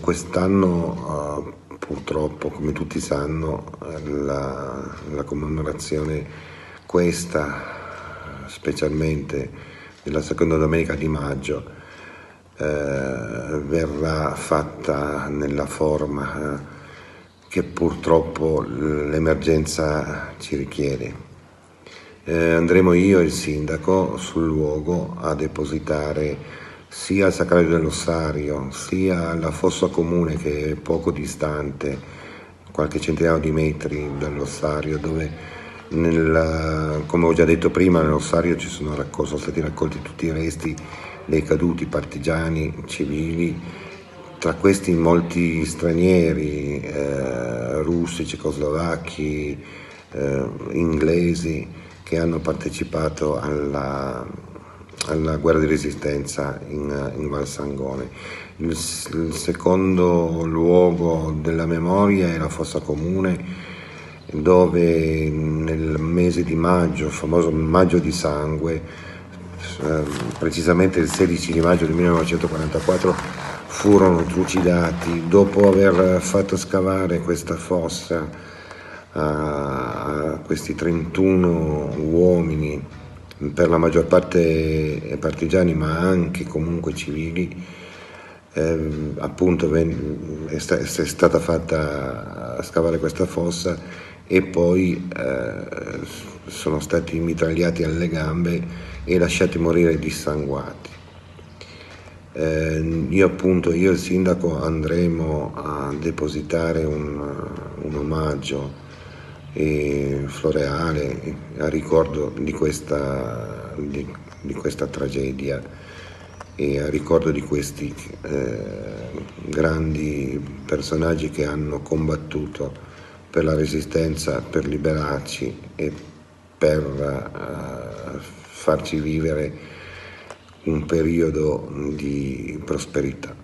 Quest'anno uh, purtroppo, come tutti sanno, la, la commemorazione questa, specialmente della seconda domenica di maggio, eh, verrà fatta nella forma eh, che purtroppo l'emergenza ci richiede. Eh, andremo io e il sindaco sul luogo a depositare sia al Sacrario dell'Ossario sia alla fossa comune che è poco distante, qualche centinaio di metri dall'Ossario, dove nel, come ho già detto prima nell'Ossario ci sono, raccol- sono stati raccolti tutti i resti dei caduti partigiani civili, tra questi molti stranieri, eh, russi, cecoslovacchi, eh, inglesi, che hanno partecipato alla, alla guerra di resistenza in, in Val Sangone. Il, il, secondo luogo della memoria è la fossa comune dove nel mese di maggio, il famoso maggio di sangue, eh, precisamente il 16 di maggio del 1944, furono trucidati dopo aver fatto scavare questa fossa a, a questi 31 uomini per la maggior parte partigiani ma anche comunque civili, eh, appunto ven- è, sta- è, stata fatta scavare questa fossa e poi eh, sono stati mitragliati alle gambe e lasciati morire dissanguati. Eh, io appunto, io e il sindaco andremo a depositare un, un omaggio e floreale a ricordo di questa, di, di questa, tragedia e a ricordo di questi eh, grandi personaggi che hanno combattuto per la resistenza, per liberarci e per uh, farci vivere un periodo di prosperità.